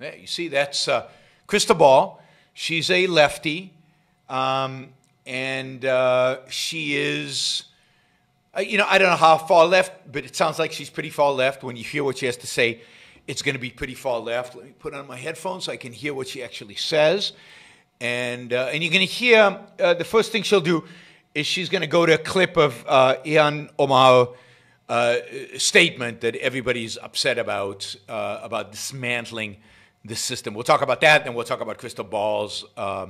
Yeah, you see, that's uh, Ball. She's a lefty, um, and uh, she is, uh, you know, I don't know how far left, but it sounds like she's pretty far left. When you hear what she has to say, it's going to be pretty far left. Let me put on my headphones so I can hear what she actually says. And, uh, and you're going to hear uh, the first thing she'll do is she's going to go to a clip of uh, Ilhan Omar uh, statement that everybody's upset about, uh, about dismantling the system. We'll talk about that, and we'll talk about Crystal Ball's uh,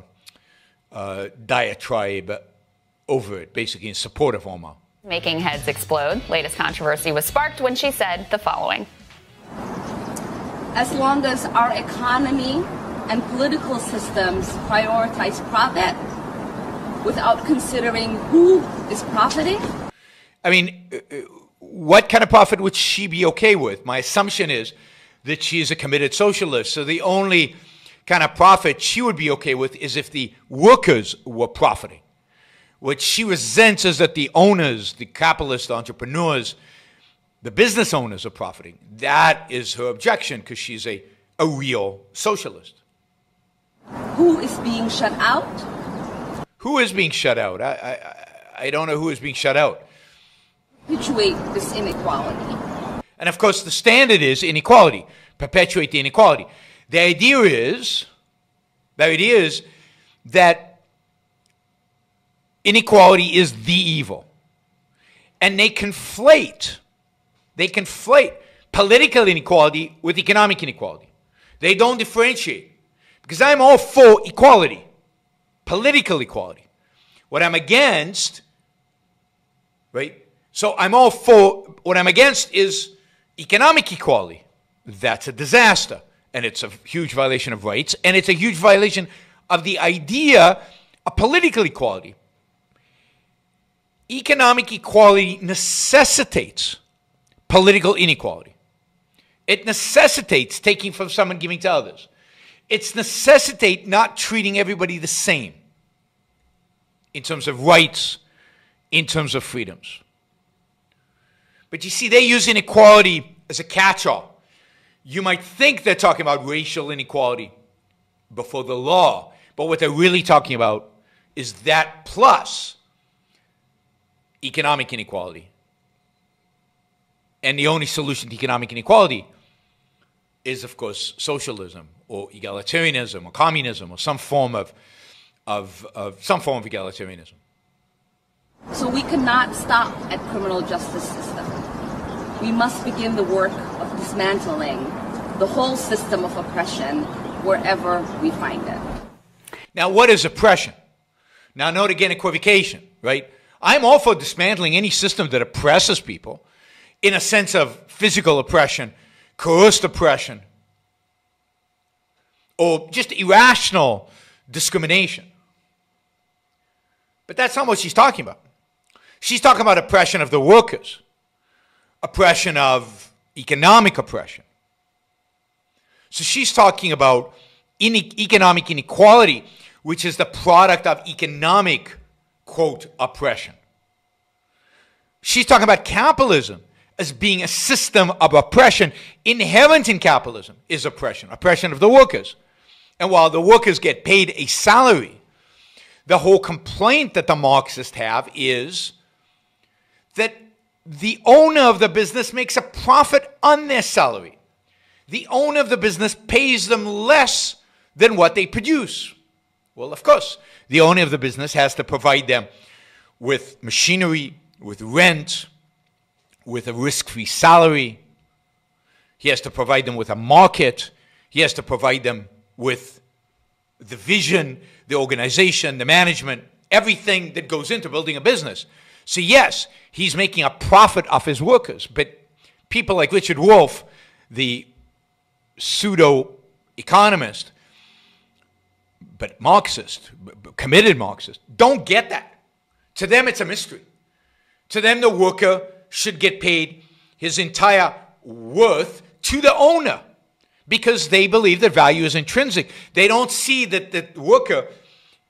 uh, diatribe over it, basically in support of Omar. Making heads explode. Latest controversy was sparked when she said the following As long as our economy and political systems prioritize profit without considering who is profiting. I mean, uh, uh, what kind of profit would she be okay with? My assumption is that she is a committed socialist. So the only kind of profit she would be okay with is if the workers were profiting. What she resents is that the owners, the capitalist entrepreneurs, the business owners are profiting. That is her objection because she's a, a real socialist. Who is being shut out? Who is being shut out? I, I, I don't know who is being shut out. Perpetuate this inequality. And of course, the standard is inequality, perpetuate the inequality. The idea is, the idea is that inequality is the evil. And they conflate, they conflate political inequality with economic inequality. They don't differentiate. Because I'm all for equality, political equality. What I'm against, right? So I'm all for, what I'm against is economic equality. That's a disaster. And it's a huge violation of rights. And it's a huge violation of the idea of political equality. Economic equality necessitates political inequality. It necessitates taking from some and giving to others. It's necessitate not treating everybody the same in terms of rights, in terms of freedoms. But you see, they use inequality as a catch all. You might think they're talking about racial inequality before the law, but what they're really talking about is that plus economic inequality. And the only solution to economic inequality is, of course, socialism or egalitarianism or communism or some form of, of, of some form of egalitarianism. So we cannot stop at criminal justice system. We must begin the work of dismantling the whole system of oppression wherever we find it. Now, what is oppression? Now, note again equivocation, right? I'm all for dismantling any system that oppresses people in a sense of physical oppression, coerced oppression, or just irrational discrimination. But that's not what she's talking about. She's talking about oppression of the workers, oppression of economic oppression. So she's talking about in economic inequality, which is the product of economic, quote, oppression. She's talking about capitalism as being a system of oppression. Inherent in capitalism is oppression, oppression of the workers. And while the workers get paid a salary, the whole complaint that the Marxists have is that the owner of the business makes a profit on their salary. The owner of the business pays them less than what they produce. Well, of course, the owner of the business has to provide them with machinery, with rent, with a risk free salary. He has to provide them with a market. He has to provide them with the vision, the organization, the management, everything that goes into building a business. So, yes, he's making a profit off his workers, but people like Richard Wolff, the pseudo economist, but Marxist, committed Marxist, don't get that. To them, it's a mystery. To them, the worker should get paid his entire worth to the owner because they believe that value is intrinsic. They don't see that the worker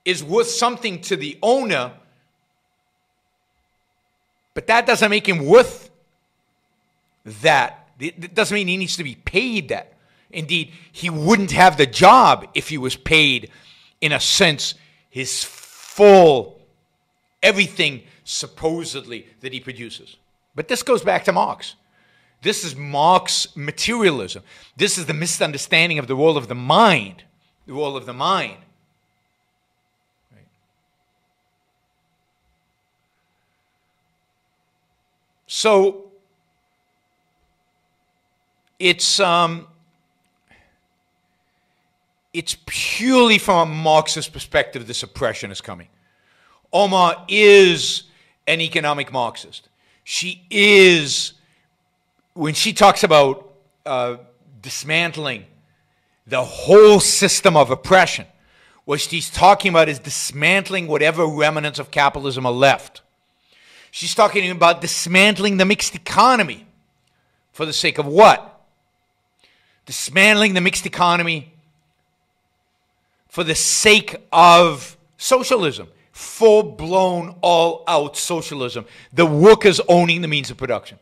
is worth something to the owner, but that doesn't make him worth that. It doesn't mean he needs to be paid that. Indeed, he wouldn't have the job if he was paid, in a sense, his full everything supposedly that he produces. But this goes back to Marx. This is Marx materialism. This is the misunderstanding of the role of the mind. The role of the mind. So it's um, it's purely from a Marxist perspective this oppression is coming. Omar is an economic Marxist. She is, when she talks about uh, dismantling the whole system of oppression, what she's talking about is dismantling whatever remnants of capitalism are left. She's talking about dismantling the mixed economy for the sake of what? Dismantling the mixed economy for the sake of socialism full blown, all out socialism, the workers owning the means of production,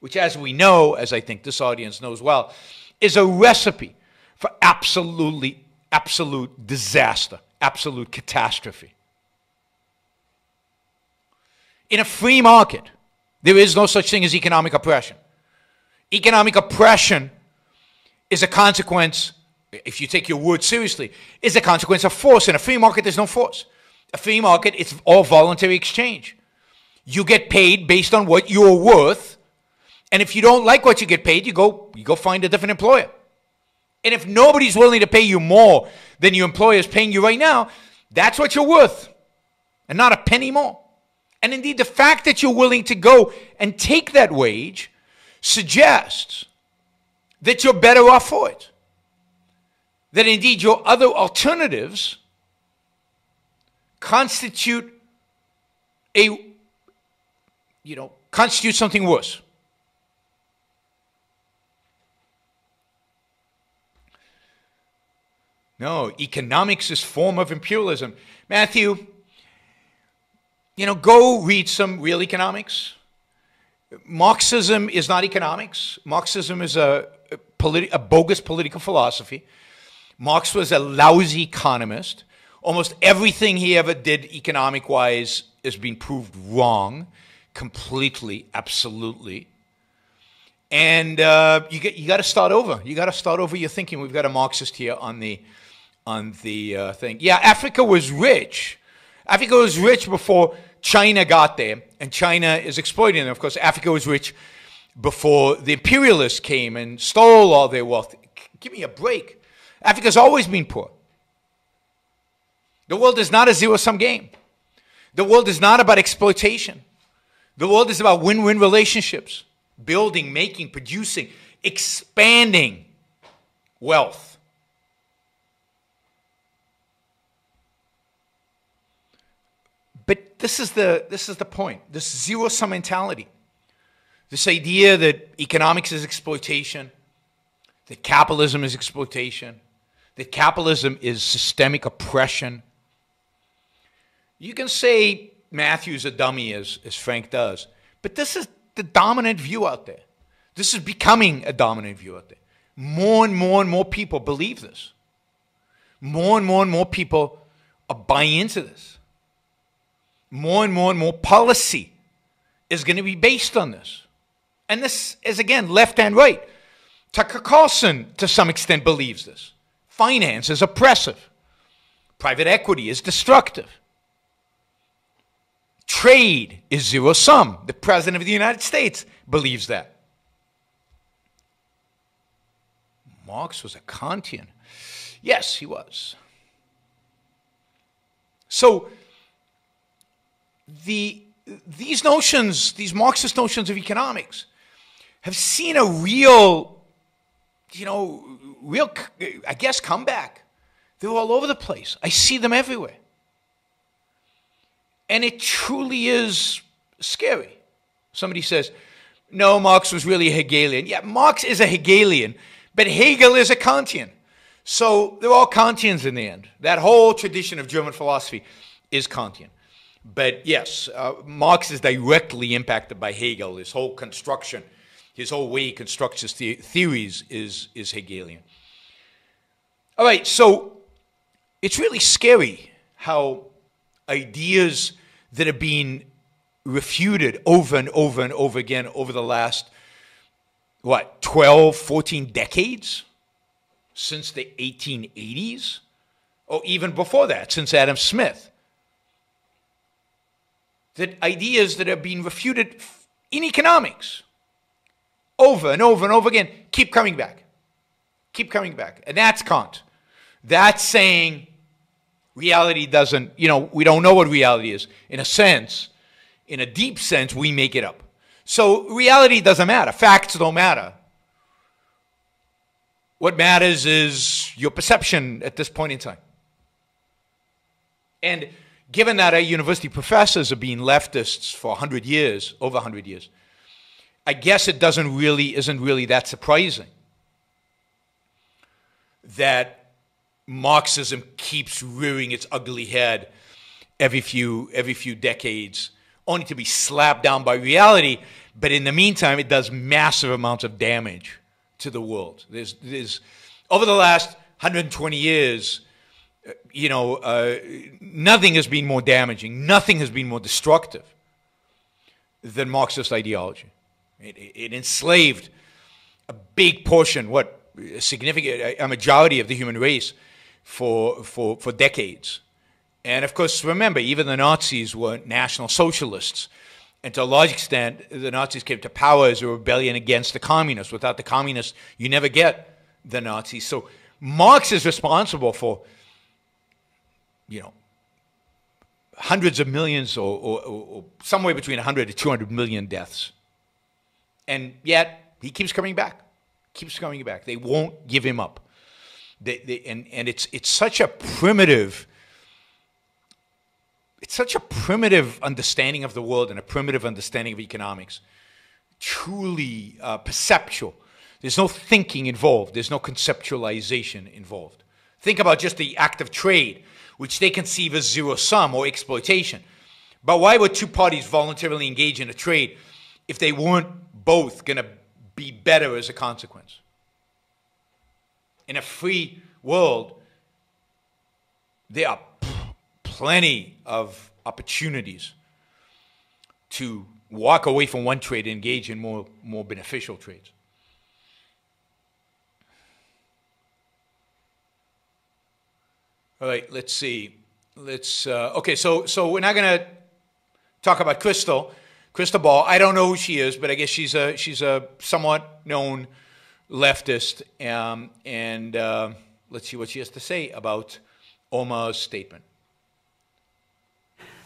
which, as we know, as I think this audience knows well, is a recipe for absolutely, absolute disaster, absolute catastrophe. In a free market, there is no such thing as economic oppression. Economic oppression is a consequence, if you take your word seriously, is a consequence of force. In a free market, there's no force a free market, it's all voluntary exchange. You get paid based on what you're worth. And if you don't like what you get paid, you go, you go find a different employer. And if nobody's willing to pay you more than your employer is paying you right now, that's what you're worth. And not a penny more. And indeed, the fact that you're willing to go and take that wage suggests that you're better off for it. That indeed your other alternatives constitute a, you know, constitute something worse. No, economics is form of imperialism. Matthew, you know, go read some real economics. Marxism is not economics. Marxism is a, politi- a bogus political philosophy. Marx was a lousy economist. Almost everything he ever did economic wise has been proved wrong, completely, absolutely. And uh, you you got to start over. You got to start over your thinking. We've got a Marxist here on the on the uh, thing. Yeah, Africa was rich. Africa was rich before China got there, and China is exploiting them. Of course, Africa was rich before the imperialists came and stole all their wealth. Give me a break. Africa's always been poor. The world is not a zero sum game. The world is not about exploitation. The world is about win win relationships, building, making, producing, expanding wealth. But this is the, this is the point this zero sum mentality. This idea that economics is exploitation, that capitalism is exploitation, that capitalism is systemic oppression you can say Matthew's a dummy, as, as Frank does, but this is the dominant view out there. This is becoming a dominant view out there. More and more and more people believe this. More and more and more people are buying into this. More and more and more policy is going to be based on this. And this is, again, left and right. Tucker Carlson, to some extent, believes this. Finance is oppressive, private equity is destructive. Trade is zero sum. The President of the United States believes that. Marx was a Kantian. Yes, he was. So, the, these notions, these Marxist notions of economics, have seen a real, you know, real, I guess, comeback. They're all over the place. I see them everywhere. And it truly is scary. Somebody says, no, Marx was really a Hegelian. Yeah, Marx is a Hegelian, but Hegel is a Kantian. So they're all Kantians in the end. That whole tradition of German philosophy is Kantian. But yes, uh, Marx is directly impacted by Hegel. His whole construction, his whole way he constructs his the- theories is, is Hegelian. All right, so it's really scary how ideas that have been refuted over and over and over again over the last, what, 12, 14 decades? Since the 1880s? Or even before that, since Adam Smith. That ideas that have been refuted in economics over and over and over again keep coming back. Keep coming back. And that's Kant. That's saying reality doesn't, you know, we don't know what reality is. In a sense, in a deep sense, we make it up. So reality doesn't matter. Facts don't matter. What matters is your perception at this point in time. And given that our university professors have been leftists for 100 years, over 100 years, I guess it doesn't really, isn't really that surprising that Marxism keeps rearing its ugly head every few, every few decades, only to be slapped down by reality. But in the meantime, it does massive amounts of damage to the world. There's, there's over the last 120 years, you know, uh, nothing has been more damaging, nothing has been more destructive than Marxist ideology. It, it enslaved a big portion, what a significant, a majority of the human race for, for, for decades. And of course, remember, even the Nazis were national socialists. And to a large extent, the Nazis came to power as a rebellion against the communists. Without the communists, you never get the Nazis. So Marx is responsible for, you know, hundreds of millions or, or, or somewhere between 100 to 200 million deaths. And yet, he keeps coming back, keeps coming back. They won't give him up. They, they, and and it's, it's such a primitive it's such a primitive understanding of the world and a primitive understanding of economics, truly uh, perceptual. There's no thinking involved, there's no conceptualization involved. Think about just the act of trade, which they conceive as zero sum or exploitation. But why would two parties voluntarily engage in a trade if they weren't both going to be better as a consequence? In a free world, there are plenty of opportunities to walk away from one trade and engage in more, more beneficial trades. All right, let's see. Let's uh, okay. So so we're not gonna talk about Crystal, Crystal Ball. I don't know who she is, but I guess she's a she's a somewhat known leftist. Um, and uh, let's see what she has to say about Omar's statement.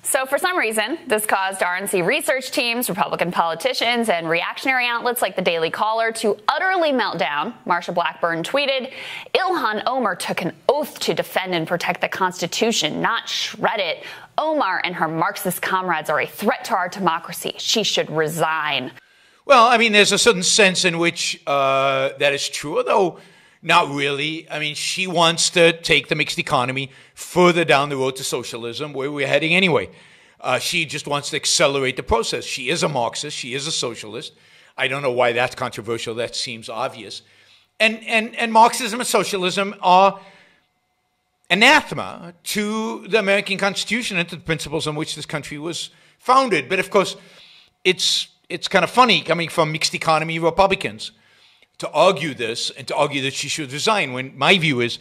So, for some reason, this caused RNC research teams, Republican politicians, and reactionary outlets like the Daily Caller to utterly melt down. Marsha Blackburn tweeted Ilhan Omar took an oath to defend and protect the Constitution, not shred it. Omar and her Marxist comrades are a threat to our democracy. She should resign. Well, I mean, there's a certain sense in which uh, that is true, though not really. I mean, she wants to take the mixed economy further down the road to socialism, where we're heading anyway. Uh, she just wants to accelerate the process. She is a Marxist. She is a socialist. I don't know why that's controversial. That seems obvious. And, and, and Marxism and socialism are anathema to the American Constitution and to the principles on which this country was founded. But of course, it's, it's kind of funny coming from mixed economy Republicans to argue this and to argue that she should resign when my view is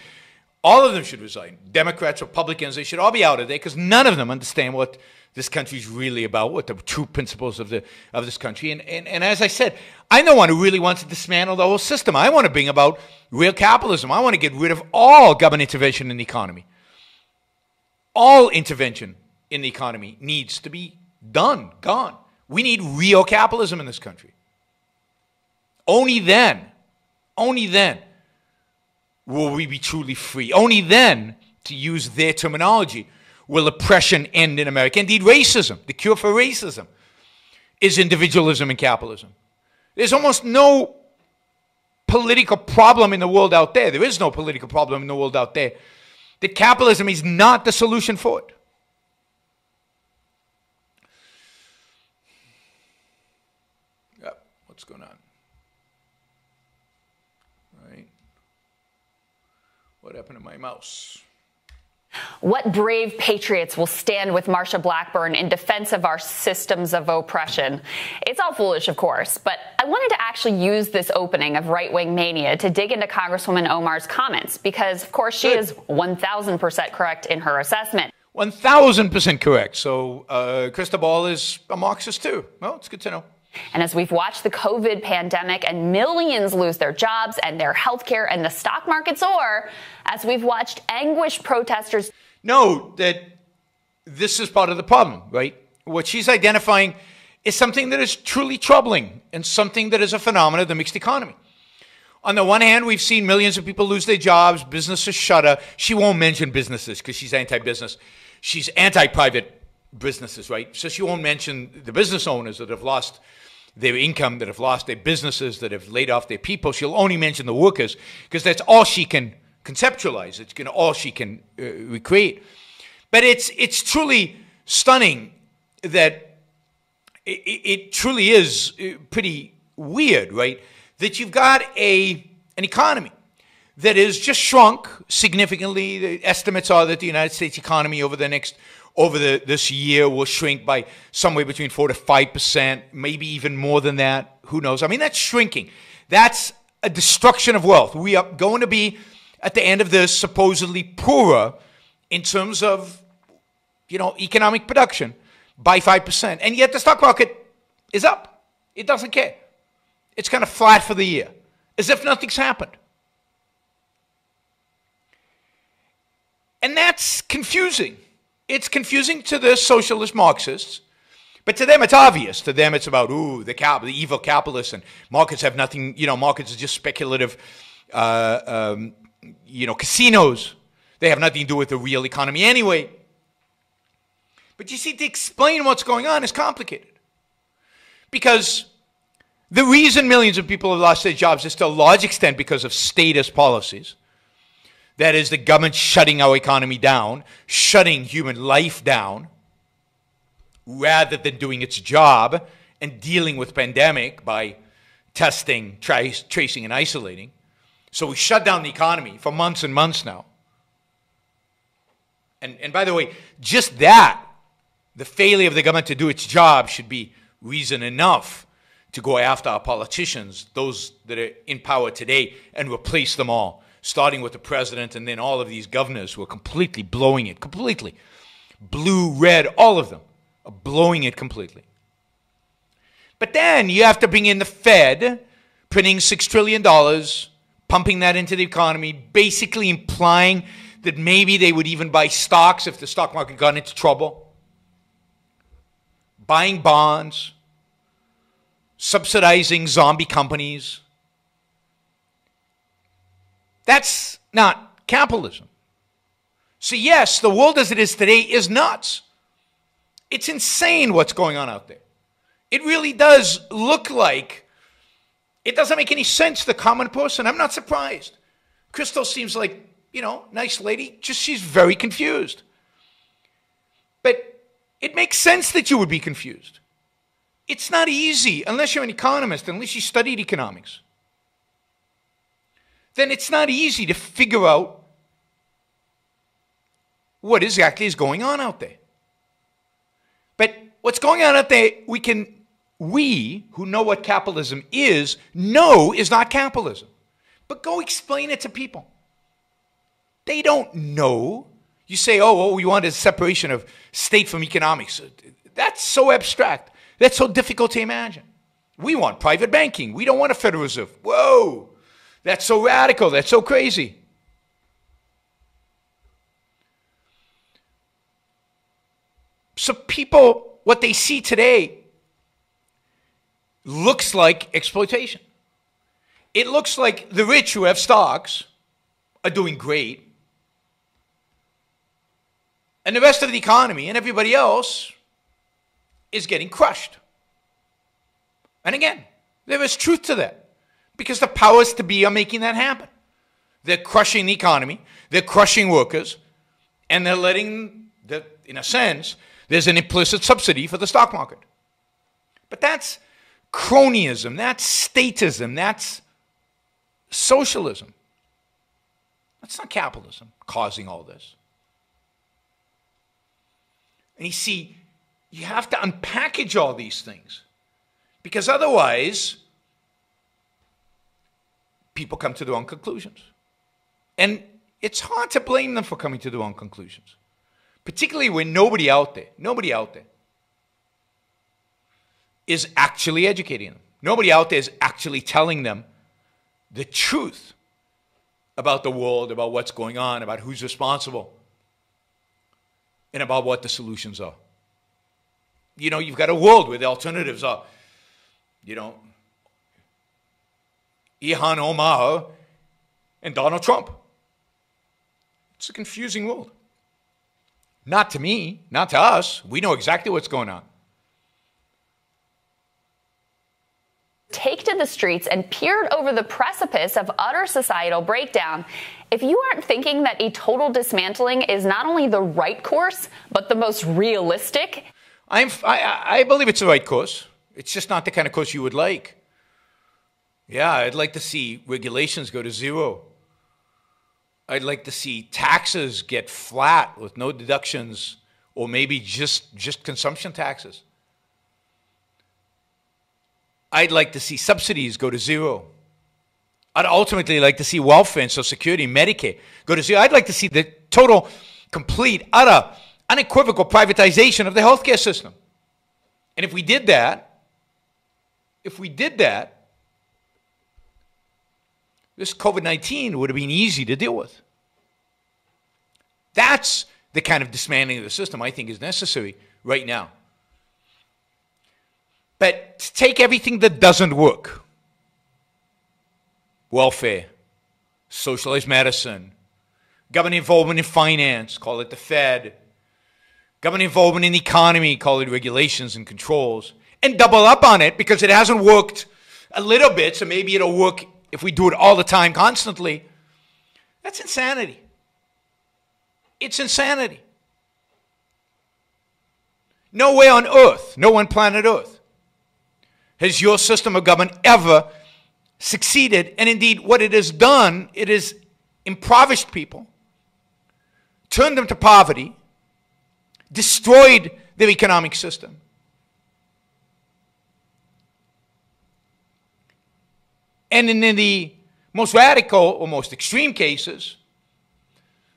all of them should resign. Democrats, Republicans, they should all be out of there because none of them understand what this country is really about, what the true principles of, the, of this country. And, and, and as I said, I'm the one who really wants to dismantle the whole system. I want to bring about real capitalism. I want to get rid of all government intervention in the economy. All intervention in the economy needs to be done, gone. We need real capitalism in this country. Only then, only then will we be truly free. Only then, to use their terminology, will oppression end in America. Indeed, racism, the cure for racism, is individualism and capitalism. There's almost no political problem in the world out there. There is no political problem in the world out there. That capitalism is not the solution for it. Yep, what's going on? What happened to my mouse? What brave patriots will stand with Marsha Blackburn in defense of our systems of oppression? It's all foolish, of course, but I wanted to actually use this opening of right wing mania to dig into Congresswoman Omar's comments because, of course, she Good. is 1,000% correct in her assessment. 1000% correct. So uh, Ball is a Marxist too. Well, it's good to know. And as we've watched the COVID pandemic and millions lose their jobs and their health care and the stock market soar, as we've watched anguished protesters Know that this is part of the problem, right? What she's identifying is something that is truly troubling and something that is a phenomenon of the mixed economy. On the one hand, we've seen millions of people lose their jobs, businesses shutter. She won't mention businesses because she's anti business. She's anti private businesses, right? So she won't mention the business owners that have lost their income, that have lost their businesses, that have laid off their people. She'll only mention the workers because that's all she can conceptualize. It's gonna, all she can uh, recreate. But it's, it's truly stunning that it, it truly is uh, pretty weird, right? That you've got a an economy that is just shrunk significantly. The estimates are that the United States economy over the next over the, this year will shrink by somewhere between four to five percent, maybe even more than that. Who knows? I mean, that's shrinking. That's a destruction of wealth. We are going to be at the end of this supposedly poorer in terms of you know economic production by five percent, and yet the stock market is up. It doesn't care. It's kind of flat for the year, as if nothing's happened. And that's confusing. It's confusing to the socialist Marxists, but to them it's obvious. To them it's about, ooh, the, cap- the evil capitalists and markets have nothing, you know, markets are just speculative, uh, um, you know, casinos. They have nothing to do with the real economy anyway. But you see, to explain what's going on is complicated. Because the reason millions of people have lost their jobs is to a large extent because of statist policies. That is, the government shutting our economy down, shutting human life down, rather than doing its job and dealing with pandemic by testing, trace, tracing, and isolating. So we shut down the economy for months and months now. And, and by the way, just that, the failure of the government to do its job should be reason enough to go after our politicians, those that are in power today, and replace them all, starting with the president and then all of these governors who are completely blowing it, completely. Blue, red, all of them are blowing it completely. But then you have to bring in the Fed, printing $6 trillion, pumping that into the economy, basically implying that maybe they would even buy stocks if the stock market got into trouble buying bonds, subsidizing zombie companies. That's not capitalism. So, yes, the world as it is today is nuts. It's insane what's going on out there. It really does look like it doesn't make any sense to the common person. I'm not surprised. Crystal seems like, you know, nice lady, just she's very confused. But it makes sense that you would be confused. It's not easy unless you're an economist, unless you studied economics. Then it's not easy to figure out what exactly is going on out there. But what's going on out there, we can, we who know what capitalism is, know is not capitalism. But go explain it to people. They don't know. You say, oh, oh, we want a separation of state from economics. That's so abstract. That's so difficult to imagine. We want private banking. We don't want a Federal Reserve. Whoa, that's so radical. That's so crazy. So, people, what they see today looks like exploitation. It looks like the rich who have stocks are doing great, and the rest of the economy and everybody else is getting crushed. And again, there is truth to that because the powers to be are making that happen. They're crushing the economy, they're crushing workers, and they're letting, the, in a sense, there's an implicit subsidy for the stock market. But that's cronyism, that's statism, that's socialism. That's not capitalism causing all this. And you see, you have to unpackage all these things because otherwise, people come to the wrong conclusions. And it's hard to blame them for coming to the wrong conclusions, particularly when nobody out there, nobody out there is actually educating them. Nobody out there is actually telling them the truth about the world, about what's going on, about who's responsible, and about what the solutions are. You know, you've got a world where the alternatives are, you know, Ilhan Omar and Donald Trump. It's a confusing world. Not to me, not to us. We know exactly what's going on. take to the streets and peered over the precipice of utter societal breakdown. If you aren't thinking that a total dismantling is not only the right course, but the most realistic, I'm, I, I believe it's the right course. It's just not the kind of course you would like. Yeah, I'd like to see regulations go to zero. I'd like to see taxes get flat with no deductions or maybe just, just consumption taxes. I'd like to see subsidies go to zero. I'd ultimately like to see welfare and Social Security, Medicare go to zero. I'd like to see the total, complete, utter, unequivocal privatization of the healthcare system. And if we did that, if we did that, this COVID 19 would have been easy to deal with. That's the kind of dismantling of the system I think is necessary right now. But to take everything that doesn't work welfare, socialized medicine, government involvement in finance, call it the Fed, government involvement in the economy, call it regulations and controls, and double up on it because it hasn't worked a little bit, so maybe it'll work if we do it all the time, constantly. That's insanity. It's insanity. Nowhere on earth, no one planet earth, has your system of government ever succeeded. And indeed, what it has done, it has impoverished people, turned them to poverty, destroyed their economic system. And in the most radical or most extreme cases,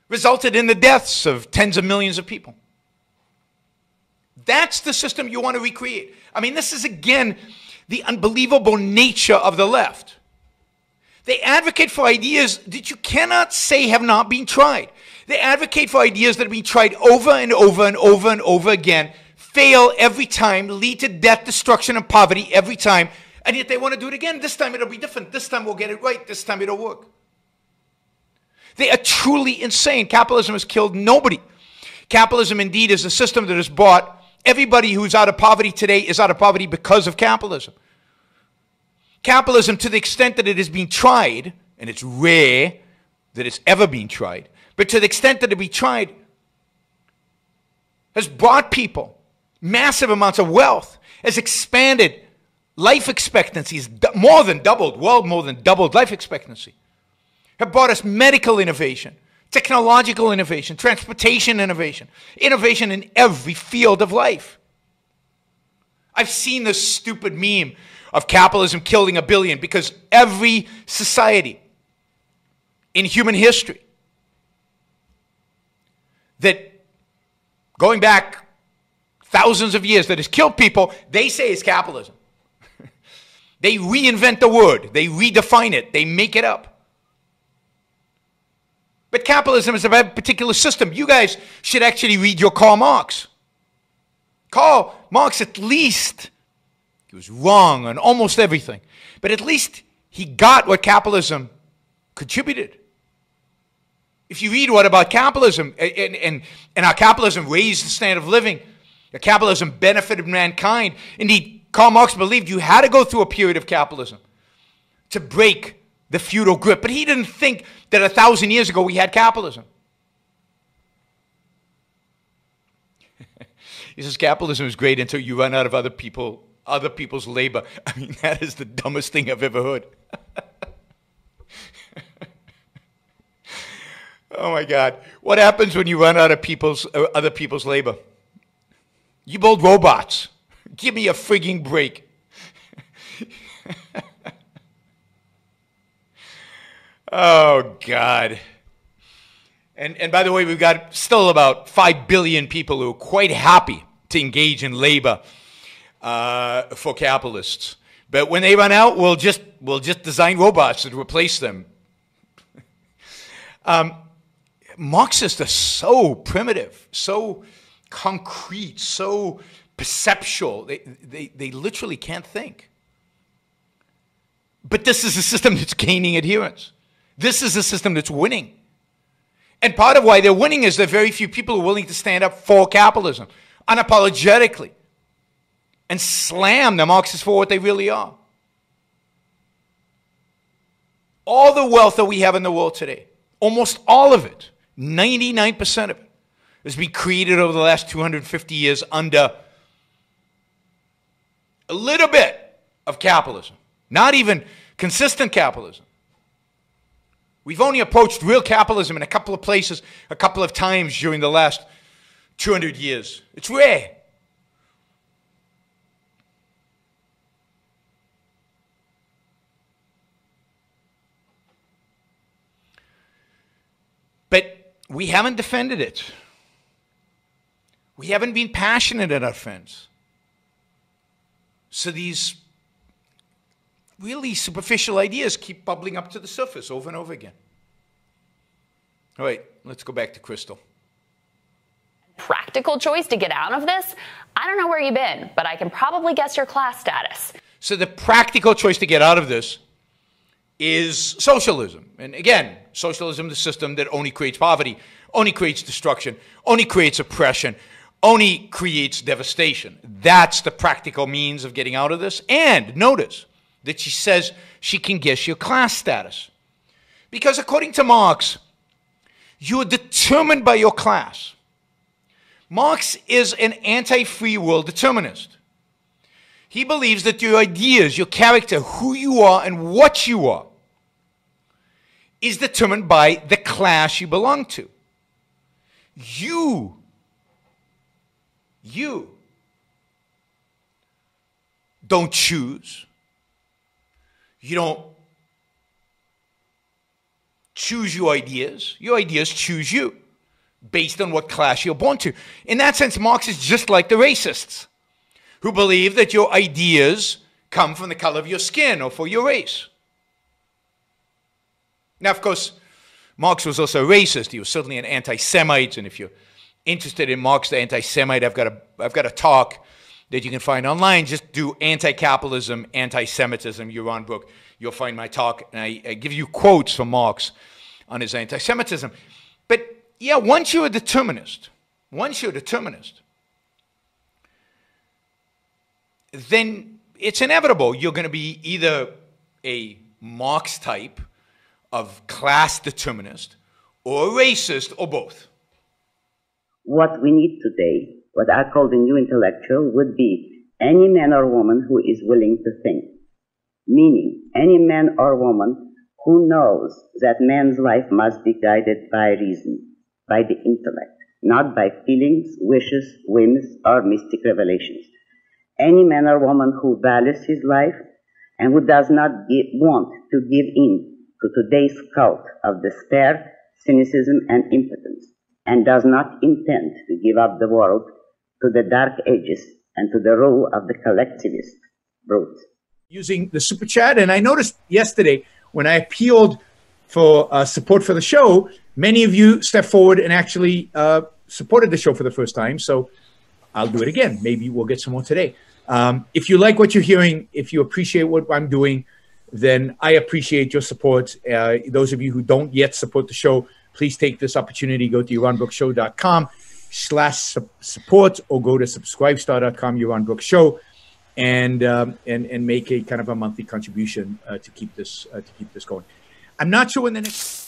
resulted in the deaths of tens of millions of people. That's the system you want to recreate. I mean, this is again the unbelievable nature of the left. They advocate for ideas that you cannot say have not been tried. They advocate for ideas that have been tried over and over and over and over again, fail every time, lead to death, destruction, and poverty every time, and yet they want to do it again. This time it'll be different. This time we'll get it right. This time it'll work. They are truly insane. Capitalism has killed nobody. Capitalism, indeed, is a system that has brought Everybody who's out of poverty today is out of poverty because of capitalism. Capitalism, to the extent that it is being tried, and it's rare that it's ever been tried, but to the extent that it be tried, has brought people massive amounts of wealth, has expanded life expectancies, more than doubled, well more than doubled life expectancy, have brought us medical innovation, technological innovation, transportation innovation, innovation in every field of life. I've seen this stupid meme of capitalism killing a billion because every society in human history that going back thousands of years that has killed people, they say is capitalism. They reinvent the word, they redefine it, they make it up. But capitalism is a very particular system. You guys should actually read your Karl Marx. Karl Marx, at least, he was wrong on almost everything, but at least he got what capitalism contributed. If you read what about capitalism and, and, and how capitalism raised the standard of living, how capitalism benefited mankind, indeed, Karl Marx believed you had to go through a period of capitalism to break the feudal grip. But he didn't think that a thousand years ago we had capitalism. he says capitalism is great until you run out of other people, other people's labor. I mean, that is the dumbest thing I've ever heard. Oh my God! What happens when you run out of people's uh, other people's labor? You build robots. Give me a frigging break. oh God! And and by the way, we've got still about five billion people who are quite happy to engage in labor uh, for capitalists. But when they run out, we'll just we'll just design robots to replace them. um, Marxists are so primitive, so concrete, so perceptual. They, they, they literally can't think. But this is a system that's gaining adherence. This is a system that's winning. And part of why they're winning is that very few people are willing to stand up for capitalism unapologetically and slam the Marxists for what they really are. All the wealth that we have in the world today, almost all of it, 99% of it, has been created over the last 250 years under a little bit of capitalism, not even consistent capitalism. We've only approached real capitalism in a couple of places, a couple of times during the last 200 years. It's rare. But we haven't defended it. We haven't been passionate in our defense. So these really superficial ideas keep bubbling up to the surface over and over again. All right, let's go back to Crystal. Practical choice to get out of this? I don't know where you've been, but I can probably guess your class status. So the practical choice to get out of this is socialism. And again, socialism, the system that only creates poverty, only creates destruction, only creates oppression, only creates devastation. That's the practical means of getting out of this. And notice that she says she can guess your class status. Because according to Marx, you are determined by your class. Marx is an anti free will determinist. He believes that your ideas, your character, who you are, and what you are is determined by the class you belong to. You, you don't choose. You don't choose your ideas. Your ideas choose you based on what class you're born to. In that sense, Marx is just like the racists who believe that your ideas come from the color of your skin or for your race. Now, of course, Marx was also a racist. He was certainly an anti Semite. And if you're interested in Marx the anti Semite, I've, got a, I've got a talk that you can find online. Just do anti capitalism, anti Semitism, Yaron Brook. You'll find my talk. And I, I give you quotes from Marx on his anti Semitism. But yeah, once you're a determinist, once you're a determinist, then it's inevitable you're going to be either a Marx type of class determinist or racist or both? What we need today, what I call the new intellectual, would be any man or woman who is willing to think. Meaning, any man or woman who knows that man's life must be guided by reason, by the intellect, not by feelings, wishes, whims, or mystic revelations. Any man or woman who values his life and who does not want to give in to today's cult of despair, cynicism, and impotence, and does not intend to give up the world to the dark ages and to the rule of the collectivist brute. Using the super chat, and I noticed yesterday when I appealed for uh, support for the show, many of you stepped forward and actually uh, supported the show for the first time. So I'll do it again. Maybe we'll get some more today. Um, if you like what you're hearing, if you appreciate what I'm doing, then I appreciate your support. Uh, those of you who don't yet support the show, please take this opportunity. Go to yaronbrookshow.com slash support or go to subscribestar.com, Show, and, um, and, and make a kind of a monthly contribution uh, to keep this uh, to keep this going. I'm not sure when the next